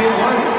feel like?